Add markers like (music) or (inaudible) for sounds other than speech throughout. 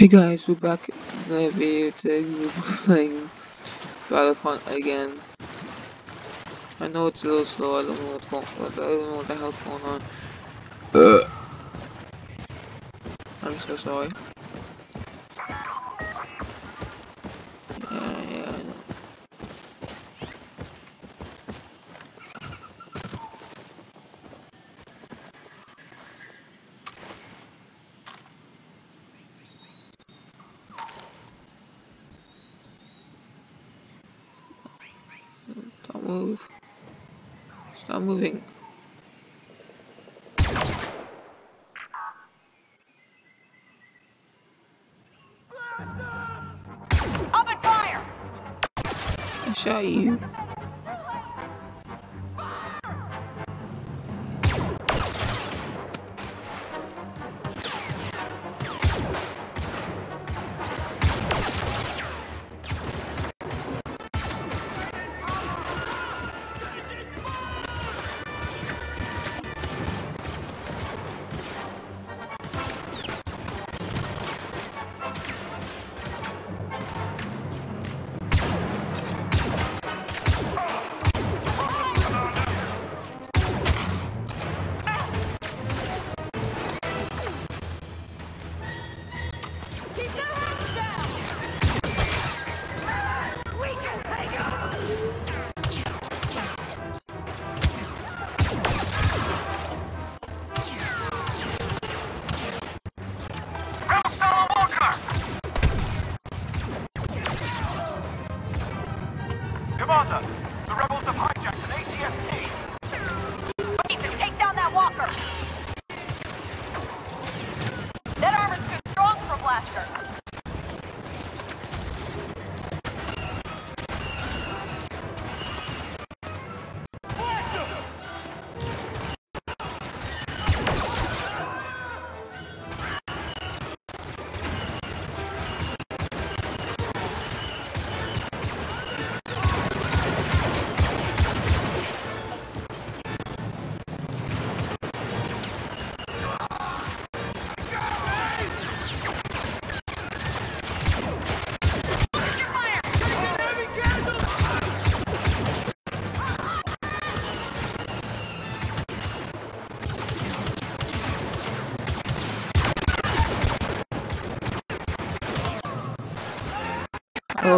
Hey guys, we're back in the video today. We're (laughs) playing Battlefront again. I know it's a little slow. I don't know what's going. I don't know what the hell's going on. Uh. I'm so sorry. I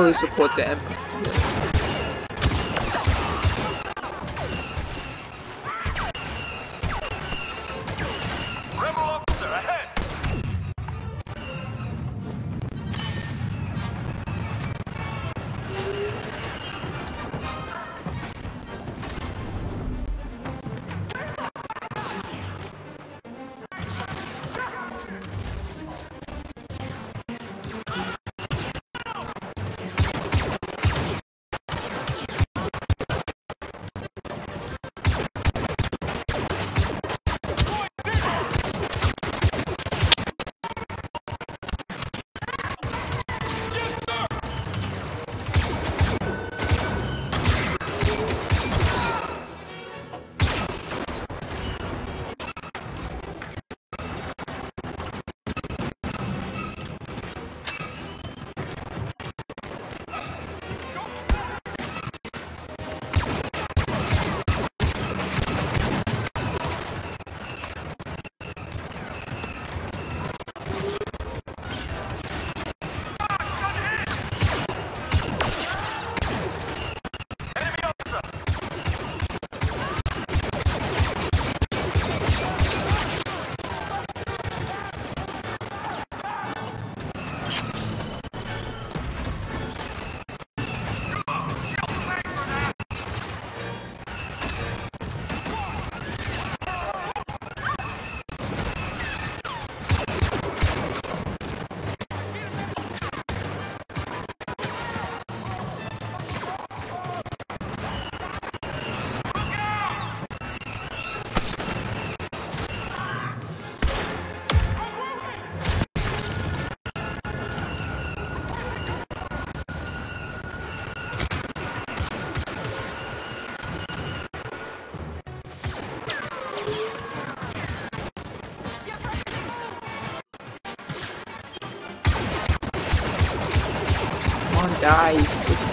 Always support the Emperor. mordaz, tudo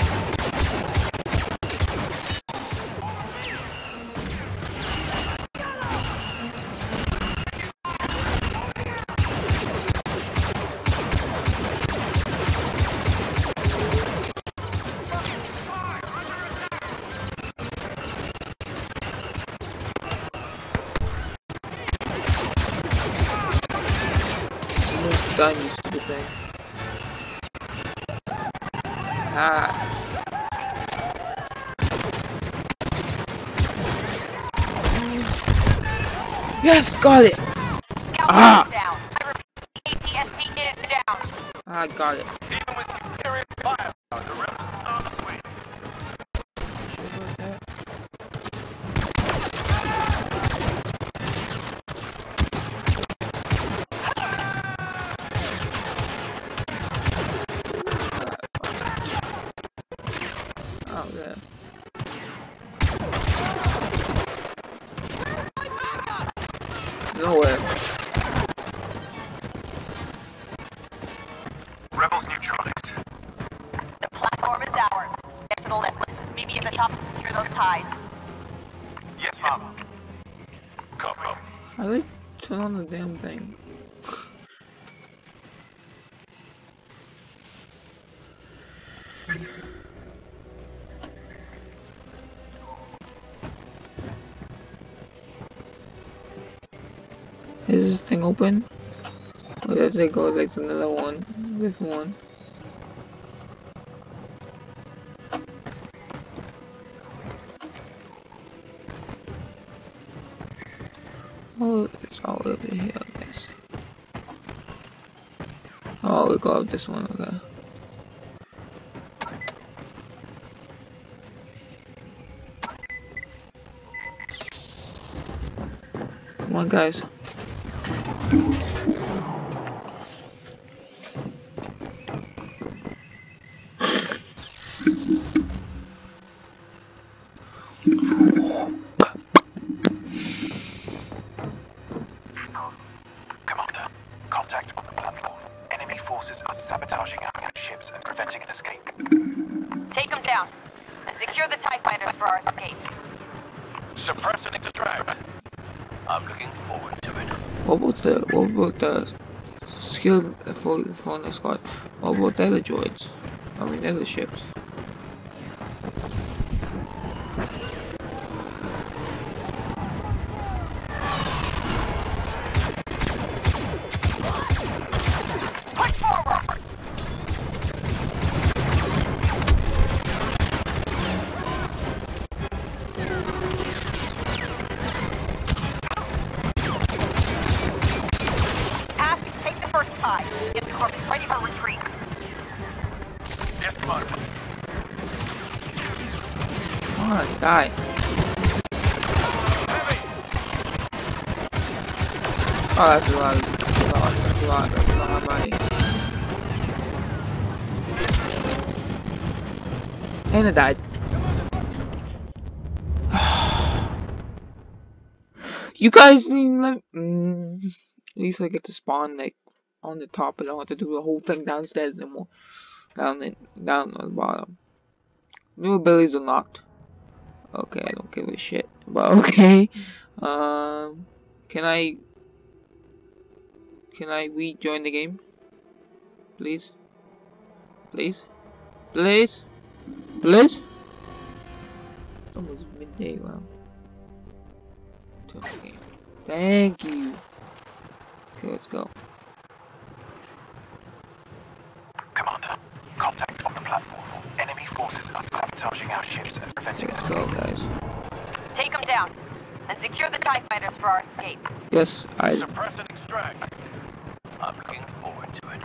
got it. Meet the top to secure those ties. Yes, Mama. Copy. How do I turn on the damn thing? Is this thing open? Or does it go like another one? Different one? We go this one, okay. Come on, guys. Down. Secure the TIE fighters for our escape. Suppress and extract. I'm looking forward to it. What about the what about the skill for for the squad? What about the other droids? I mean the other ships. You guys need let mm, at least I get to spawn like on the top. And I don't have to do the whole thing downstairs anymore. Down in down on the bottom. New abilities unlocked. Okay, I don't give a shit. (laughs) But okay. Um, can I can I rejoin the game? Please? Please? Please? Please? It's almost midday, wow. Turn the game. Thank you. Okay, let's go. Commander, contact on the platform. Enemy forces are sabotaging our ships and preventing an Let's escape. go, guys. Take them down. And secure the TIE fighters for our escape. Yes, I. Suppress and extract. I'm looking forward to it.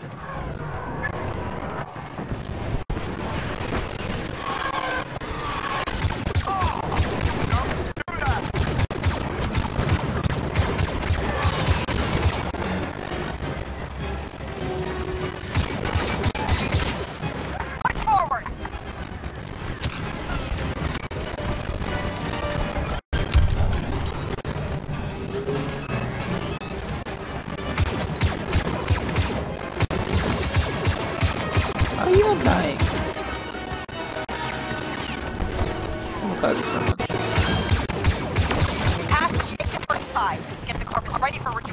Ready for.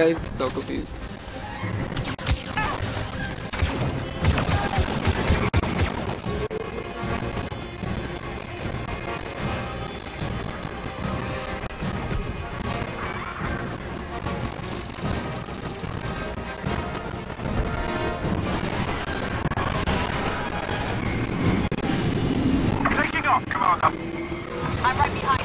Guy's so confused. Taking off, Commander. I'm right behind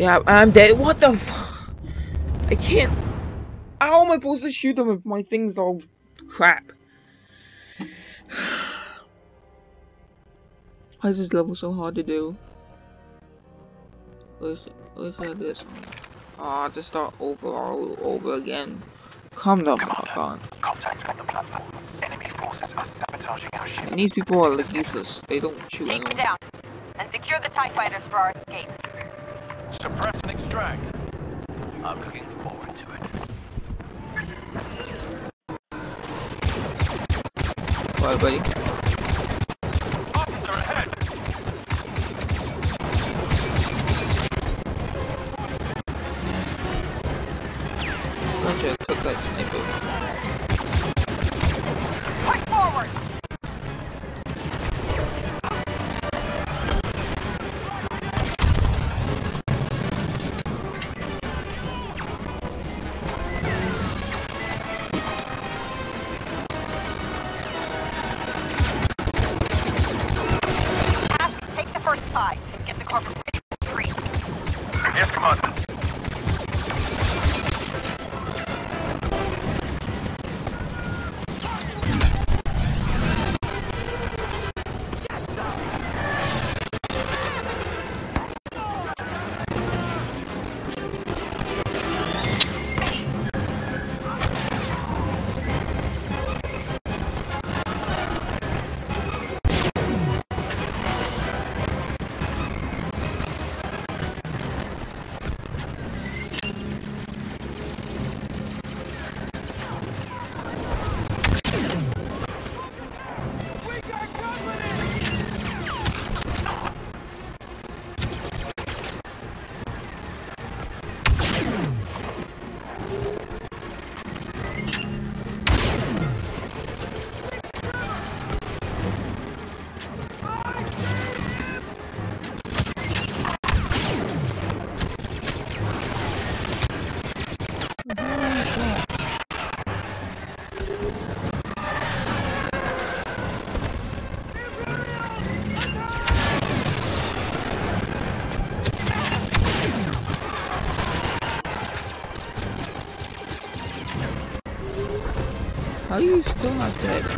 Yeah, I'm dead. What the f- I can't. How am I supposed to shoot them if my thing's all crap? (sighs) Why is this level so hard to do? Let's let's have this one. Ah, to start over all over again. Come the fuck on. Contact on the platform. Enemy forces are sabotaging our ship. And these people are like useless. They don't shoot Take them anyone. down. And secure the TIE fighters for our escape. Suppress and extract. I'm looking forward to it. Bye, buddy. Are you still not dead?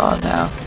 Oh, guys are now.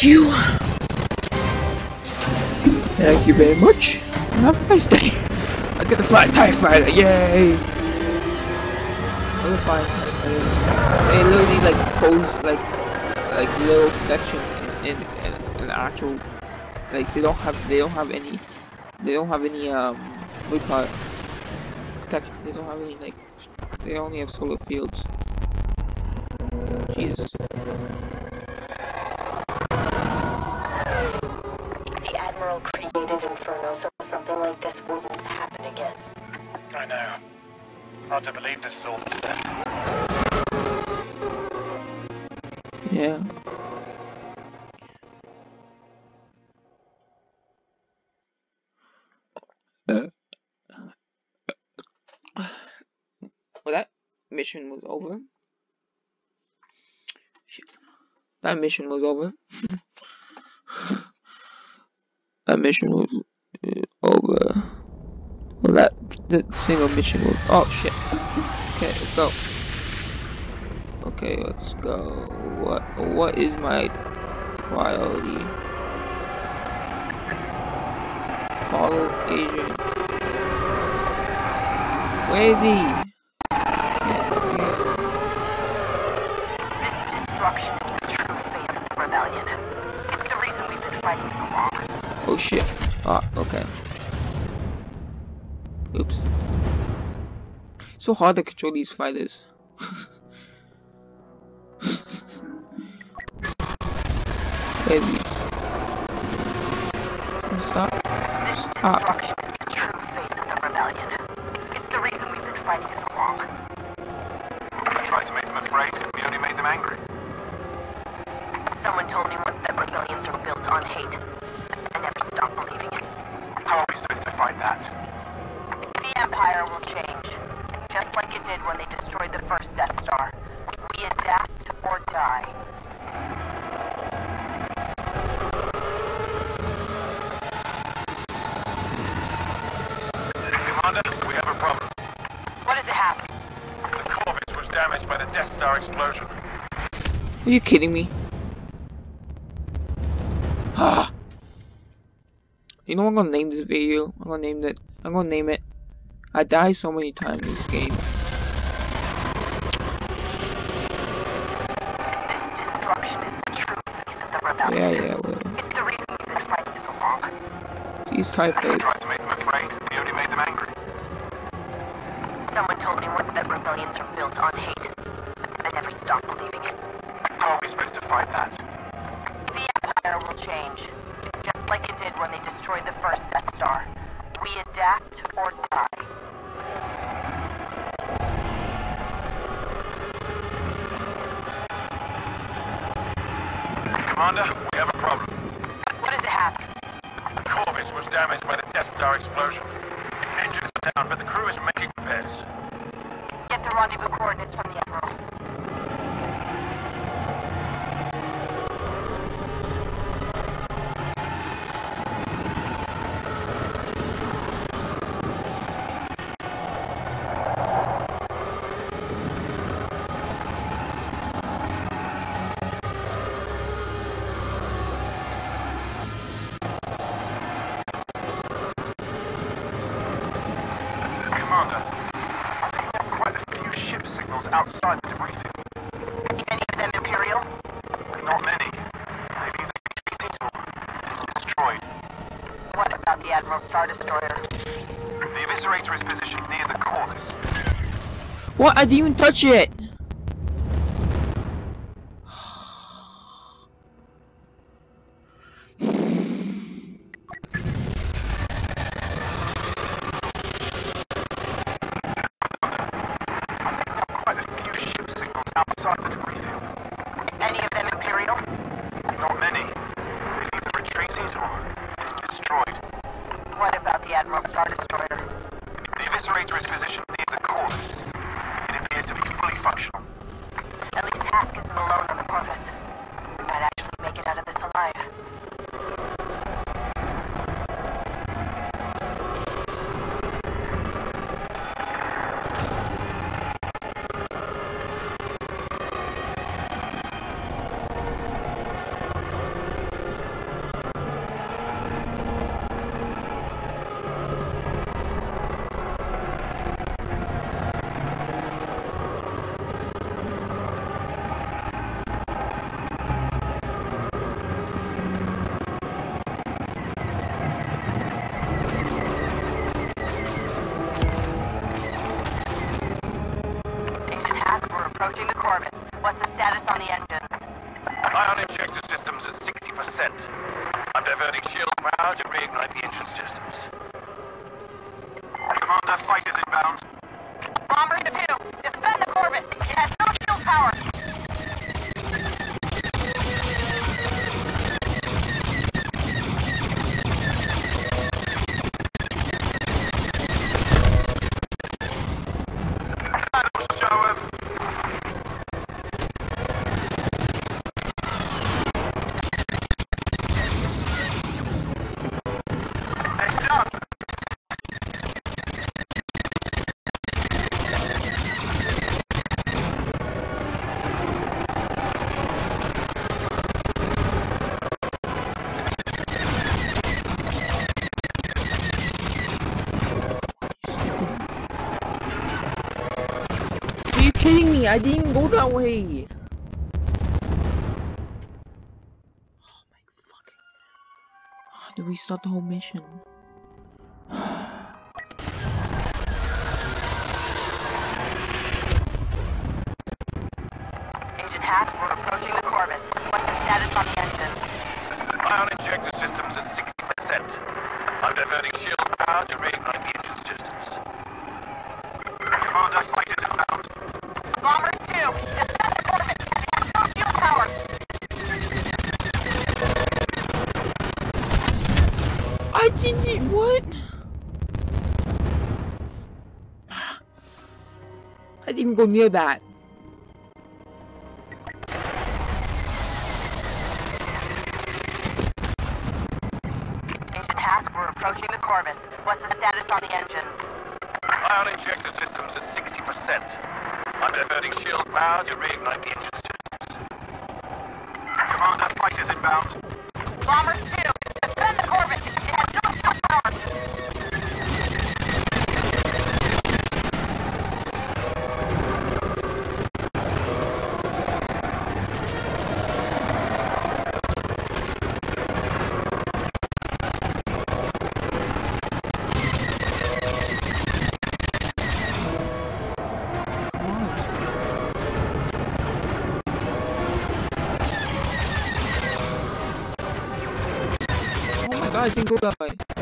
Thank you. Thank you very much. Have a nice day. I get to fly TIE Fighter, yay! Can fly TIE Fighter. They literally like pose like like little protection in, in, in, in actual like they don't have they don't have any they don't have any um what do you call it protection they don't have any like they only have solar fields. Jesus. Hard to believe this is all that's left. Yeah. Well, that mission was over. That mission was over. (laughs) that mission was uh, over. Well, that the single mission will... Oh, shit. Okay, let's go. Okay, let's go. What What is my priority? Follow agent. Where is he? This destruction is the true face of the rebellion. It's the reason we've been fighting so long. Oh shit. Ah, okay. Oops. So hard to control these fighters. Crazy. Stop. This Ah. destruction is the true face of the rebellion. It's the reason we've been fighting so long. I tried to make them afraid. We only made them angry. Someone told me once that rebellions are built on hate. I never stopped believing it. How are we supposed to fight that? The Empire will change. Just like it did when they destroyed the first Death Star. We adapt or die. Commander, we have a problem. What does it have? The Corvus was damaged by the Death Star explosion. Are you kidding me? Ah. you know what I'm gonna name this video? I'm gonna name it. I'm gonna name it. I die so many times in this game. This destruction is the true face of the rebellion. Yeah, yeah, whatever. It's the reason we've been fighting so long. These type I of tried to make them afraid. We only made them angry. Someone told me once that rebellions are built on hate. I never stopped believing it. How are we supposed to fight that? The Empire will change. Just like it did when they destroyed the first Death Star. We adapt or die. Commander, we have a problem. What does it have? Corvus was damaged by the Death Star explosion. Engines are down, but the crew is making repairs. Get the rendezvous coordinates from the Admiral Star Destroyer? The Eviscerator is positioned near the Corvus. What? I didn't even touch it. Approaching the Corvus. What's the status on the engines? Ion injector systems at 60%. I'm diverting shield power to reignite the engine systems. Commander, fighters inbound. Bombers 2, defend the Corvus. It go that way. Oh my fucking. to restart the whole mission. Agent Hask, we're approaching the Corvus. What's the status on the engines? Ion injector systems at 60%. I'm diverting shield power to reignite the engine systems. Commander, fighters inbound. Bombers I didn't go near that. Agent Hask, we're approaching the Corvus. What's the status on the engines? Ion injector systems at 60%. I'm diverting shield power to reignite the engine Oh my god, I didn't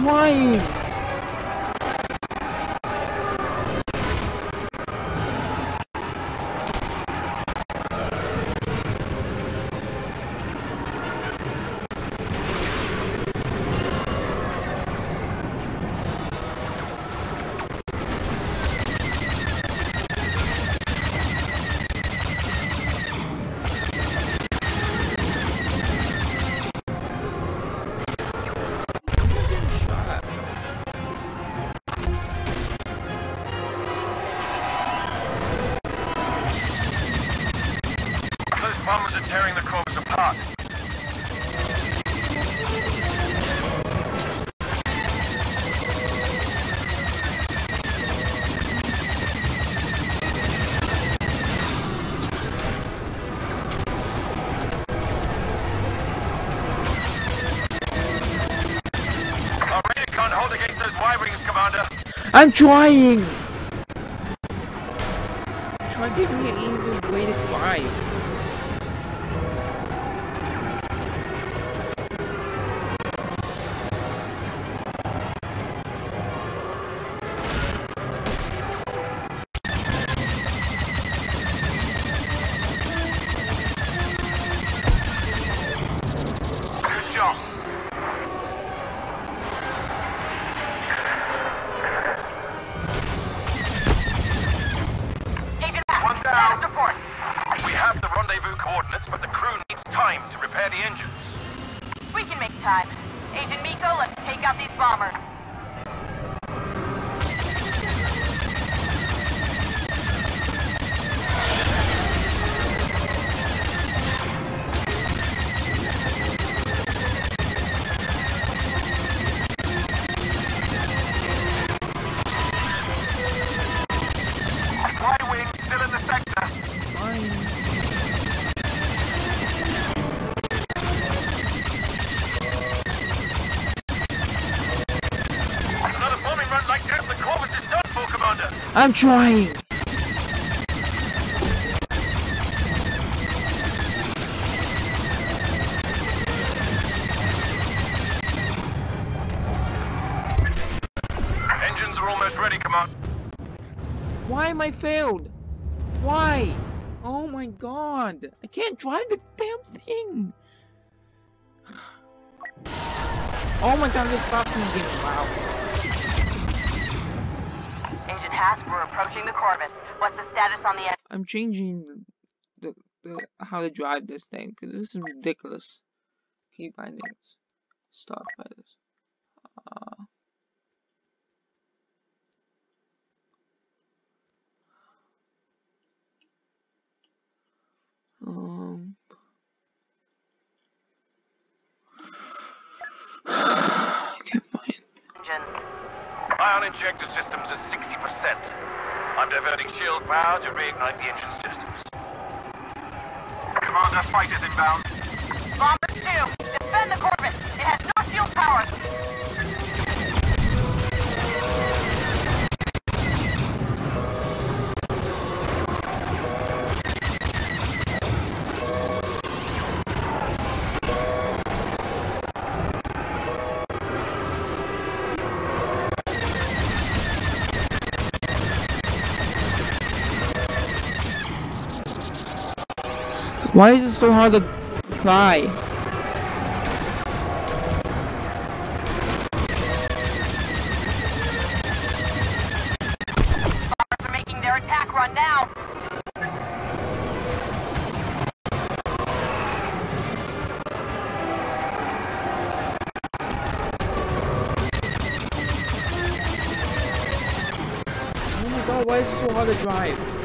trying. Bombers are tearing the apart. Our radar take out these bombers. I'm trying. Engines are almost ready, Commander. Why am I failed? Why? Oh my god. I can't drive the damn thing. (sighs) Oh my god, this stops me getting wow. Hask, we're approaching the Corvus. What's the status on the? I'm changing the, the, the how to drive this thing because this is ridiculous. Key bindings, starfighters. Uh, um. (sighs) I can't find. engines? Ion injector systems at 60%. I'm diverting shield power to reignite the engine systems. Commander, fighters inbound. Why is it so hard to fly? Bombers are making their attack run now. Oh my god, why is it so hard to drive?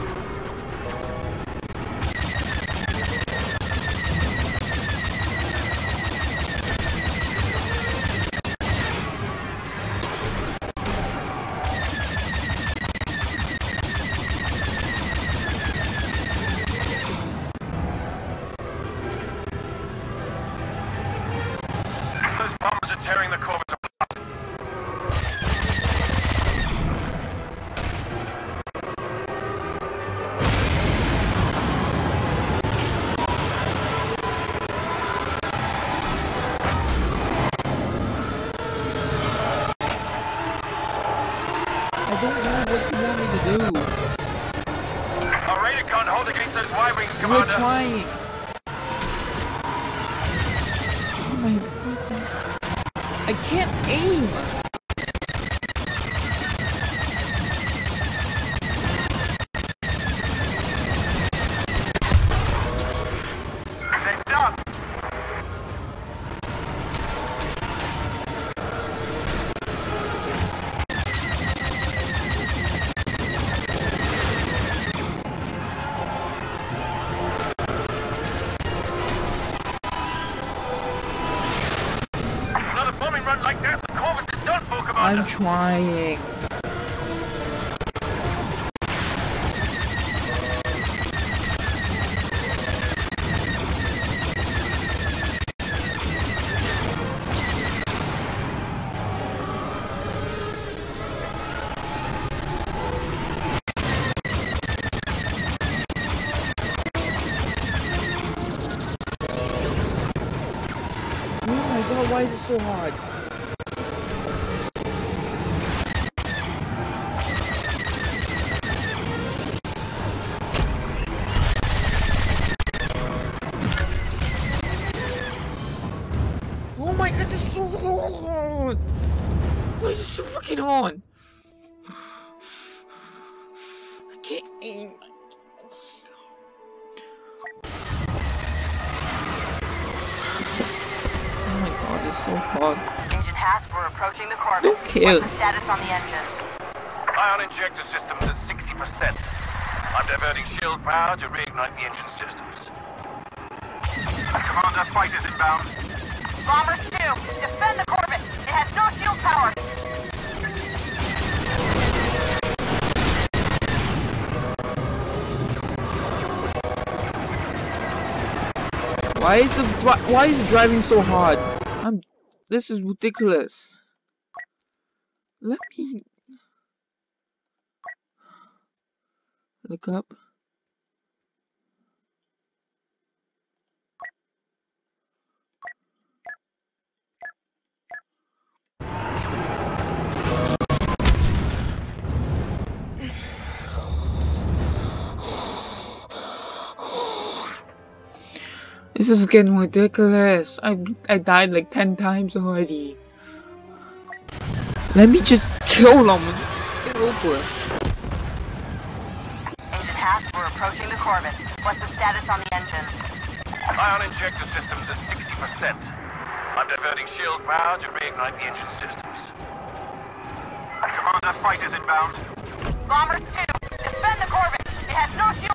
I'm trying. Oh my god, why is it so hard? The Corvus. Don't kill. What's the status on the engines? Ion injector systems at 60%. I'm diverting shield power to reignite the engine systems. Commander, fighters inbound. Bombers 2, defend the Corvus. It has no shield power. Why is the dri- why is the driving so hard? I'm this is ridiculous. Let me look up. This is getting ridiculous. I I died like ten times already. Let me just kill them. Get over it. Agent Hask, we're approaching the Corvus. What's the status on the engines? Ion injector systems at 60%. I'm diverting shield power to reignite the engine systems. Commander, fighters inbound. Bombers 2, defend the Corvus. It has no shield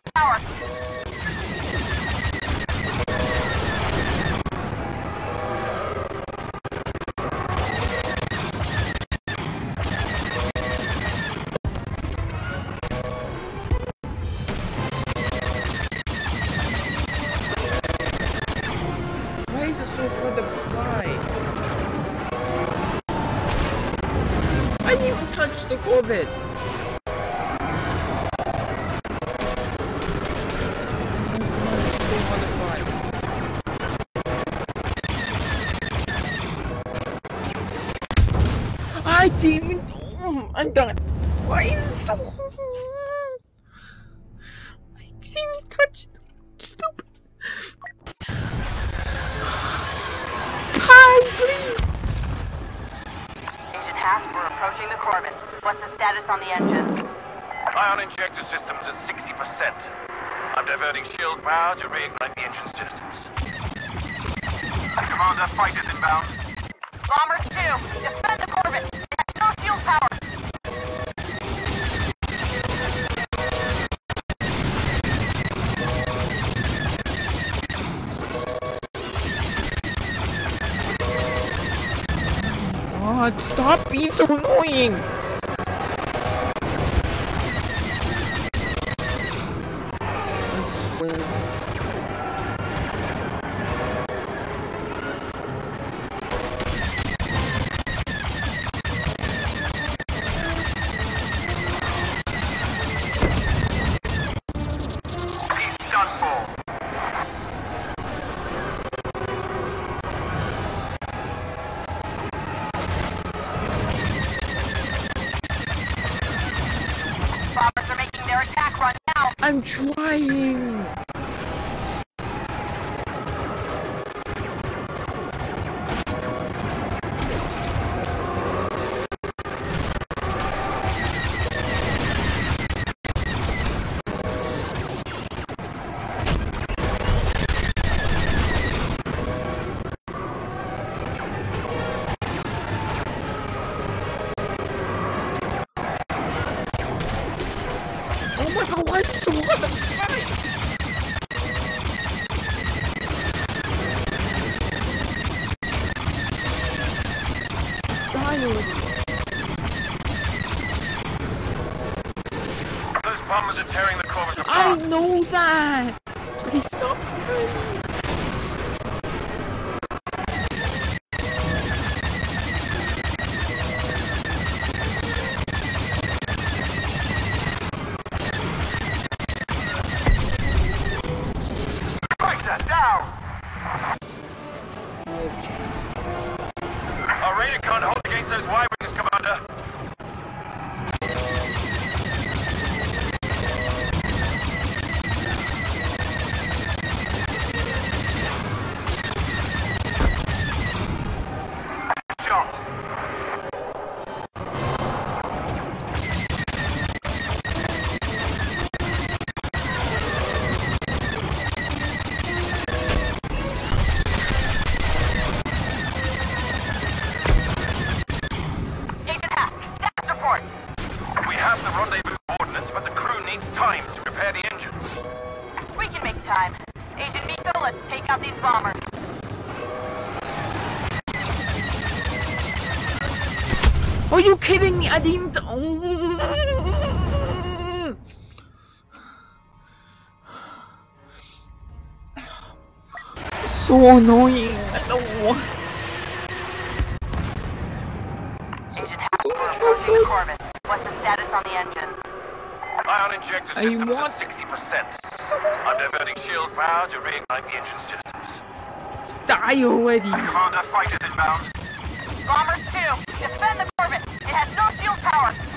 Corvettes. I'm shield power to reignite the engine systems. Commander, fighters inbound. Bombers 2, defend the Corvus. It has no shield power. God, stop being so annoying! Those bombers are tearing the Corvus I know that! Are you kidding me? I didn't. Oh. So annoying. I know. Agent Hask, we're approaching the Corvus. What's the status on the engines? Ion injector systems want- at 60%. I'm diverting shield power to reignite the engine systems. Die already. Commander, fighters inbound. Bombers 2, defend the Corvus. It has no shield power.